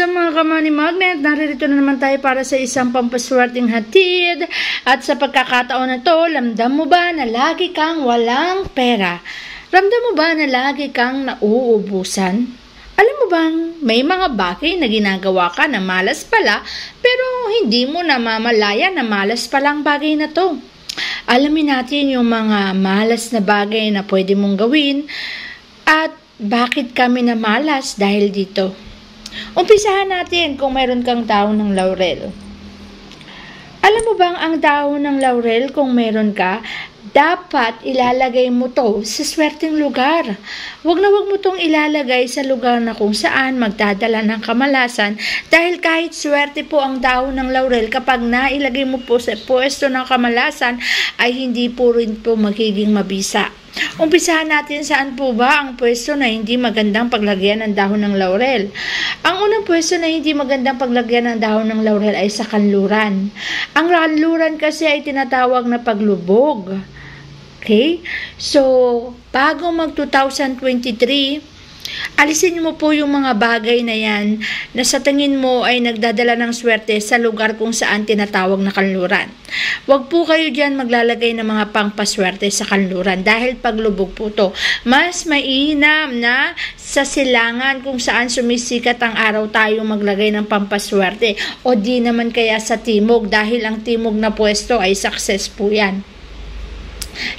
What's up mga kamani magnet? Naririto na naman tayo para sa isang pampaswerteng hatid. At sa pagkakataon na to, lamdam mo ba na lagi kang walang pera? Ramdam mo ba na lagi kang nauubusan? Alam mo bang may mga bagay na ginagawa ka na malas pala pero hindi mo namamalaya na malas palang bagay na to. Alamin natin yung mga malas na bagay na pwede mong gawin at bakit kami na malas dahil dito. Umpisahan natin kung mayroon kang dahon ng laurel. Alam mo bang ang dahon ng laurel kung meron ka, dapat ilalagay mo to sa swerteng lugar. Huwag na huwag mo tong ilalagay sa lugar na kung saan magdadala ng kamalasan dahil kahit swerte po ang dahon ng laurel kapag nailagay mo po sa pwesto ng kamalasan ay hindi po rin po magiging mabisa. Umpisahan natin saan po ba ang pwesto na hindi magandang paglagyan ng dahon ng laurel. Ang unang pwesto na hindi magandang paglagyan ng dahon ng laurel ay sa kanluran. Ang kanluran kasi ay tinatawag na paglubog. Okay? So, bago mag 2023, Alisin mo po yung mga bagay na yan na sa tingin mo ay nagdadala ng swerte sa lugar kung saan tinatawag na kanluran. Huwag po kayo dyan maglalagay ng mga pangpaswerte sa kanluran dahil paglubog po to. Mas mainam na sa silangan kung saan sumisikat ang araw tayo maglagay ng pampaswerte o di naman kaya sa timog dahil ang timog na pwesto ay success po yan.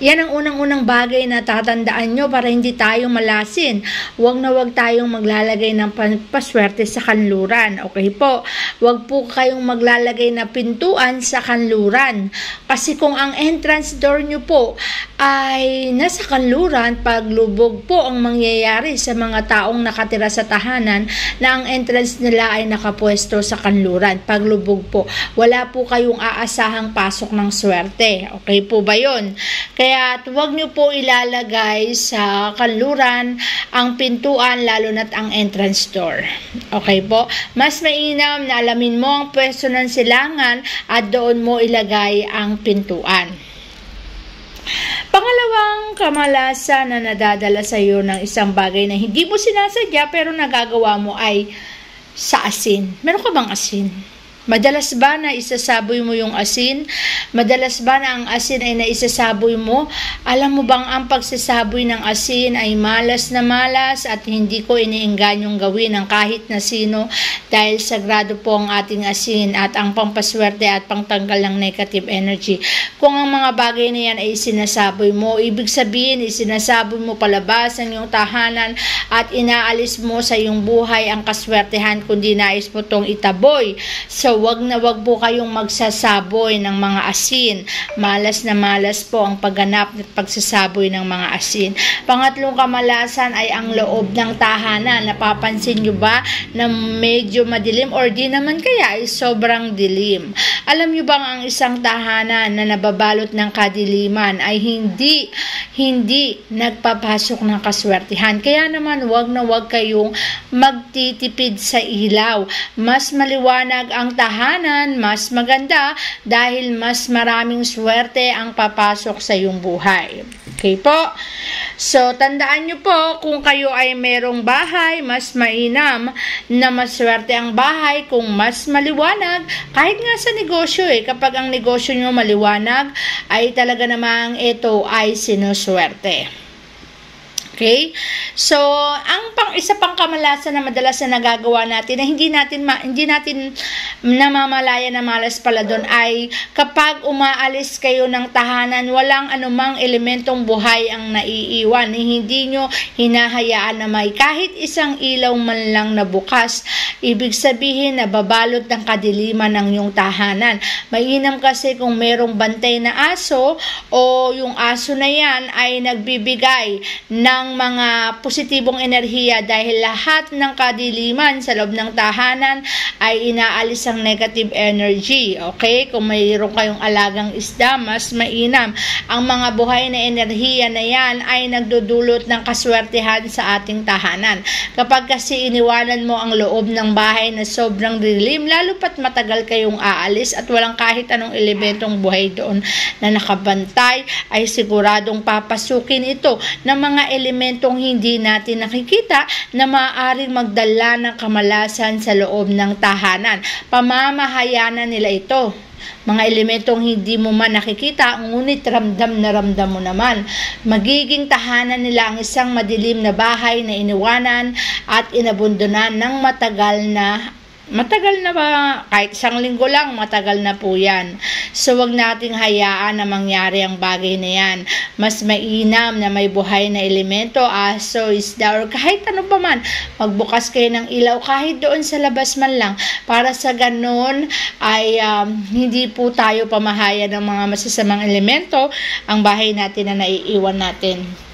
Yan ang unang-unang bagay na tatandaan nyo para hindi tayo malasin. Huwag na huwag tayong maglalagay ng paswerte sa kanluran. Okay po? Huwag po kayong maglalagay na pintuan sa kanluran. Kasi kung ang entrance door nyo po ay nasa kanluran, paglubog po ang mangyayari sa mga taong nakatira sa tahanan na ang entrance nila ay nakapwesto sa kanluran. Paglubog po. Wala po kayong aasahang pasok ng swerte. Okay po ba yon? Kaya huwag nyo po ilalagay sa kanluran ang pintuan lalo na't ang entrance door. Okay po? Mas mainam na alamin mo ang pwesto ng silangan at doon mo ilagay ang pintuan. Pangalawang kamalasan na nadadala sa iyo ng isang bagay na hindi mo sinasadya pero nagagawa mo ay sa asin. Meron ka bang asin? Madalas ba na isasaboy mo yung asin? Madalas ba na ang asin ay naisasaboy mo? Alam mo bang ang pagsasaboy ng asin ay malas na malas at hindi ko iniingganyong gawin ng kahit na sino dahil sagrado po ang ating asin at ang pampaswerte at pangtanggal ng negative energy. Kung ang mga bagay na yan ay sinasaboy mo, ibig sabihin isinasaboy mo palabas ang iyong tahanan at inaalis mo sa iyong buhay ang kaswertehan kundi nais mo tong itaboy. So, So, wag na wag po kayong magsasaboy ng mga asin. Malas na malas po ang pagganap at pagsasaboy ng mga asin. Pangatlong kamalasan ay ang loob ng tahanan. Napapansin nyo ba na medyo madilim or di naman kaya ay sobrang dilim? Alam nyo bang ang isang tahanan na nababalot ng kadiliman ay hindi hindi nagpapasok ng kaswertihan. Kaya naman wag na wag kayong magtitipid sa ilaw. Mas maliwanag ang tahanan, mas maganda dahil mas maraming swerte ang papasok sa iyong buhay. Okay po? So, tandaan nyo po, kung kayo ay merong bahay, mas mainam na maswerte ang bahay kung mas maliwanag. Kahit nga sa negosyo eh, kapag ang negosyo nyo maliwanag, ay talaga namang ito ay sinuswerte. Okay? So, ang pang isa pang kamalasan na madalas na nagagawa natin na hindi natin ma, hindi natin namamalaya na malas pala doon ay kapag umaalis kayo ng tahanan, walang anumang elementong buhay ang naiiwan. Hindi nyo hinahayaan na may kahit isang ilaw man lang na bukas. Ibig sabihin na babalot ng kadiliman ng yung tahanan. Mainam kasi kung merong bantay na aso o yung aso na yan ay nagbibigay ng mga positibong enerhiya dahil lahat ng kadiliman sa loob ng tahanan ay inaalis ang negative energy. Okay? Kung mayroon kayong alagang isda, mas mainam. Ang mga buhay na enerhiya na yan ay nagdudulot ng kaswertehan sa ating tahanan. Kapag kasi iniwanan mo ang loob ng bahay na sobrang dilim, lalo pat matagal kayong aalis at walang kahit anong elementong buhay doon na nakabantay, ay siguradong papasukin ito ng mga elementong hindi natin nakikita na maaaring magdala ng kamalasan sa loob ng tahanan. Pamamahayanan nila ito mga elementong hindi mo man nakikita, ngunit ramdam na ramdam mo naman. Magiging tahanan nila ang isang madilim na bahay na iniwanan at inabundonan ng matagal na Matagal na ba? Kahit isang linggo lang, matagal na po yan. So, wag nating hayaan na mangyari ang bagay na yan. Mas mainam na may buhay na elemento, aso, isda, or kahit ano pa man. Magbukas kayo ng ilaw kahit doon sa labas man lang. Para sa ganun ay um, hindi po tayo pamahaya ng mga masasamang elemento ang bahay natin na naiiwan natin.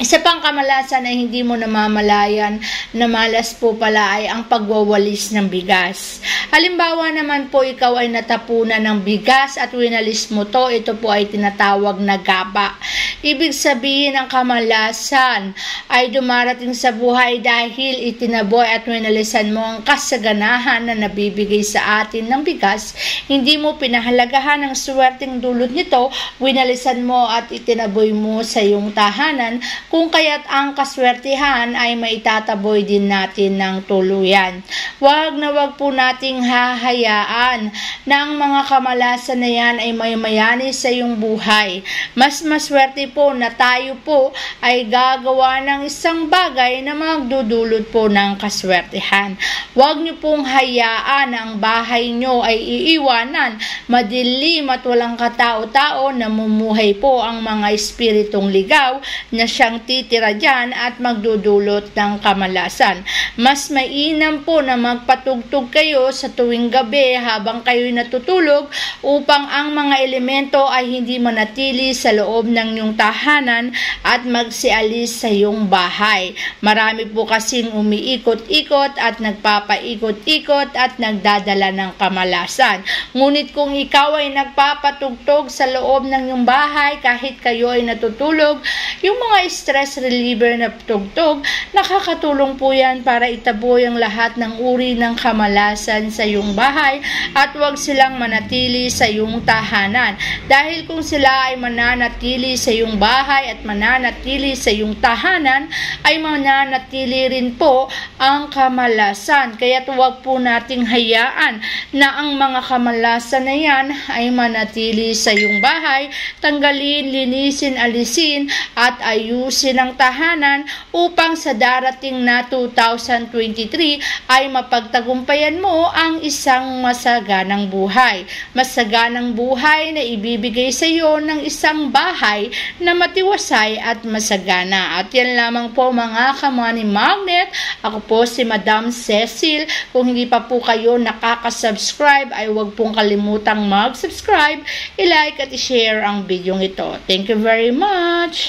Isa pang kamalasan ay hindi mo namamalayan na malas po pala ay ang pagwawalis ng bigas. Halimbawa naman po ikaw ay natapunan ng bigas at winalis mo to, ito po ay tinatawag na gaba. Ibig sabihin ang kamalasan ay dumarating sa buhay dahil itinaboy at winalisan mo ang kasaganahan na nabibigay sa atin ng bigas. Hindi mo pinahalagahan ang swerteng dulot nito, winalisan mo at itinaboy mo sa iyong tahanan kung kaya't ang kaswertihan ay maitataboy din natin ng tuluyan. Huwag na wag po nating hahayaan na ang mga kamalasan na yan ay may mayani sa iyong buhay. Mas maswerte po na tayo po ay gagawa ng isang bagay na magdudulot po ng kaswertihan. Huwag niyo pong hayaan na ang bahay niyo ay iiwanan, madilim at walang katao-tao, namumuhay po ang mga espiritong ligaw na siyang titira dyan at magdudulot ng kamalasan. Mas mainam po na magpatugtog kayo sa tuwing gabi habang kayo'y natutulog upang ang mga elemento ay hindi manatili sa loob ng iyong tahanan at magsialis sa iyong bahay. Marami po kasing umiikot-ikot at nagpapaikot-ikot at nagdadala ng kamalasan. Ngunit kung ikaw ay nagpapatugtog sa loob ng iyong bahay kahit kayo ay natutulog, yung mga stress reliever na tugtog, nakakatulong po yan para itaboy ang lahat ng uri ng kamalasan sa iyong bahay at huwag silang manatili sa iyong tahanan. Dahil kung sila ay mananatili sa iyong bahay at mananatili sa iyong tahanan, ay mananatili rin po ang kamalasan. Kaya huwag po nating hayaan na ang mga kamalasan na yan ay manatili sa iyong bahay, tanggalin, linisin, alisin at ayusin silang tahanan upang sa darating na 2023 ay mapagtagumpayan mo ang isang masaganang buhay. Masaganang buhay na ibibigay sa iyo ng isang bahay na matiwasay at masagana. At yan lamang po mga kamani magnet. Ako po si Madam Cecil. Kung hindi pa po kayo nakaka-subscribe ay huwag pong kalimutang mag-subscribe, i-like at i-share ang video ito. Thank you very much!